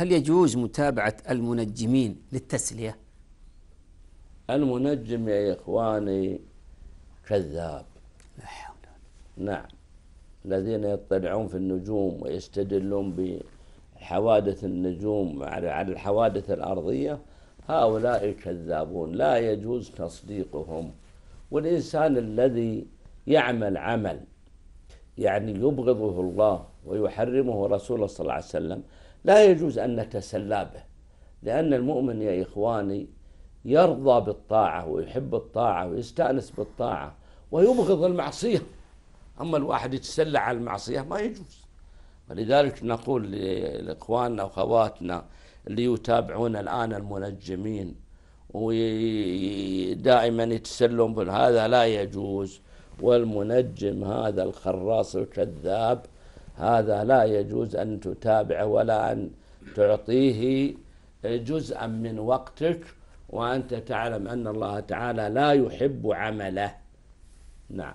هل يجوز متابعة المنجمين للتسلية؟ المنجم يا إخواني كذاب. لا حول نعم. الذين يطلعون في النجوم ويستدلون بحوادث النجوم على الحوادث الأرضية هؤلاء كذابون لا يجوز تصديقهم. والإنسان الذي يعمل عمل يعني يبغضه الله ويحرمه رسوله صلى الله عليه وسلم لا يجوز أن نتسلى به لأن المؤمن يا إخواني يرضى بالطاعة ويحب الطاعة ويستأنس بالطاعة ويبغض المعصية. أما الواحد يتسلى على المعصية ما يجوز. ولذلك نقول لإخواننا وأخواتنا اللي يتابعون الآن المنجمين ودائما يتسلون هذا لا يجوز. والمنجم هذا الخراص الكذاب هذا لا يجوز أن تتابعه ولا أن تعطيه جزءا من وقتك وأنت تعلم أن الله تعالى لا يحب عمله. نعم.